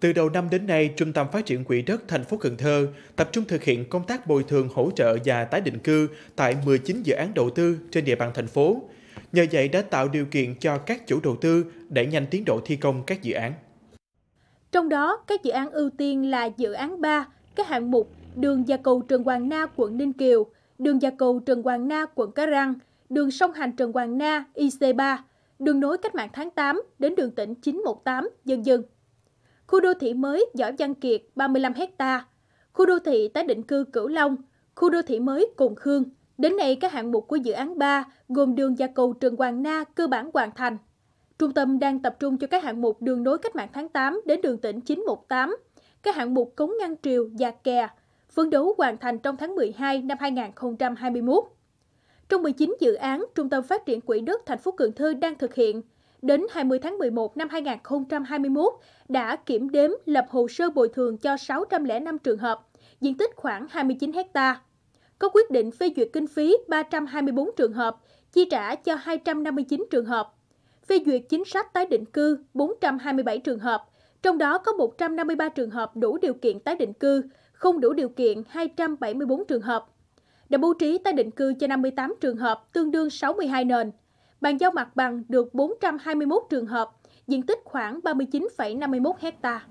Từ đầu năm đến nay, Trung tâm Phát triển Quỹ đất thành phố Cần Thơ tập trung thực hiện công tác bồi thường hỗ trợ và tái định cư tại 19 dự án đầu tư trên địa bàn thành phố. Nhờ vậy đã tạo điều kiện cho các chủ đầu tư đẩy nhanh tiến độ thi công các dự án. Trong đó, các dự án ưu tiên là dự án 3, các hạng mục đường Gia cầu Trần Hoàng Na, quận Ninh Kiều, đường Gia cầu Trần Hoàng Na, quận Cá Răng, đường sông hành Trần Hoàng Na, IC3, đường nối cách mạng tháng 8 đến đường tỉnh 918, dân dân. Khu đô thị mới Võ Văn Kiệt 35 ha, khu đô thị tái định cư Cửu Long, khu đô thị mới Cồn Khương. Đến nay, các hạng mục của dự án 3 gồm đường và cầu Trường Hoàng Na cơ bản hoàn thành. Trung tâm đang tập trung cho các hạng mục đường nối cách mạng tháng 8 đến đường tỉnh 918, các hạng mục cống ngăn triều và kè, phấn đấu hoàn thành trong tháng 12 năm 2021. Trong 19 dự án, Trung tâm Phát triển Quỹ đất thành phố Cần Thơ đang thực hiện, đến 20 tháng 11 năm 2021 đã kiểm đếm lập hồ sơ bồi thường cho 605 trường hợp, diện tích khoảng 29 hecta. Có quyết định phê duyệt kinh phí 324 trường hợp, chi trả cho 259 trường hợp. Phê duyệt chính sách tái định cư 427 trường hợp, trong đó có 153 trường hợp đủ điều kiện tái định cư, không đủ điều kiện 274 trường hợp. Đã bố trí tái định cư cho 58 trường hợp, tương đương 62 nền. Bàn giao mặt bằng được 421 trường hợp, diện tích khoảng 39,51 hectare.